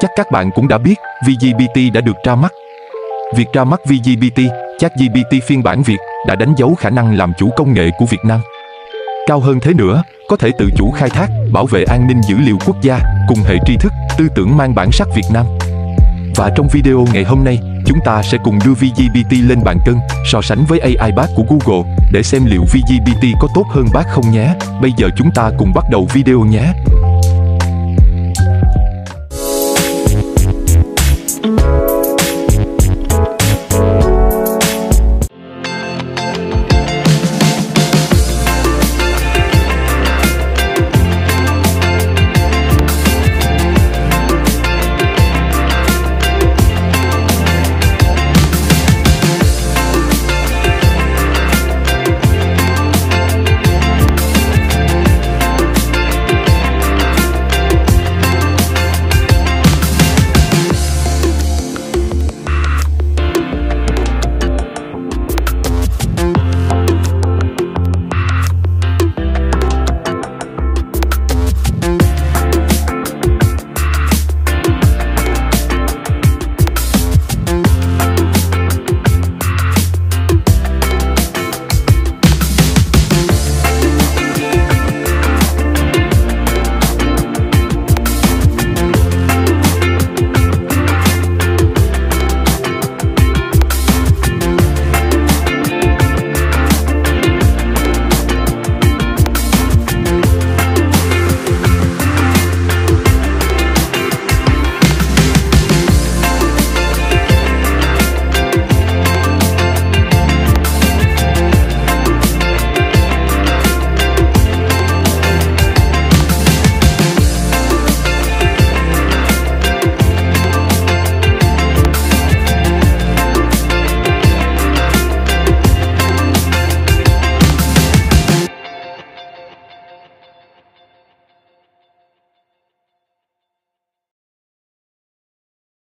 Chắc các bạn cũng đã biết, VGBT đã được ra mắt. Việc ra mắt VGBT, ChatGPT phiên bản Việt đã đánh dấu khả năng làm chủ công nghệ của Việt Nam. Cao hơn thế nữa, có thể tự chủ khai thác, bảo vệ an ninh dữ liệu quốc gia cùng hệ tri thức, tư tưởng mang bản sắc Việt Nam. Và trong video ngày hôm nay, chúng ta sẽ cùng đưa VGBT lên bàn cân, so sánh với AI bác của Google để xem liệu VGBT có tốt hơn bác không nhé. Bây giờ chúng ta cùng bắt đầu video nhé.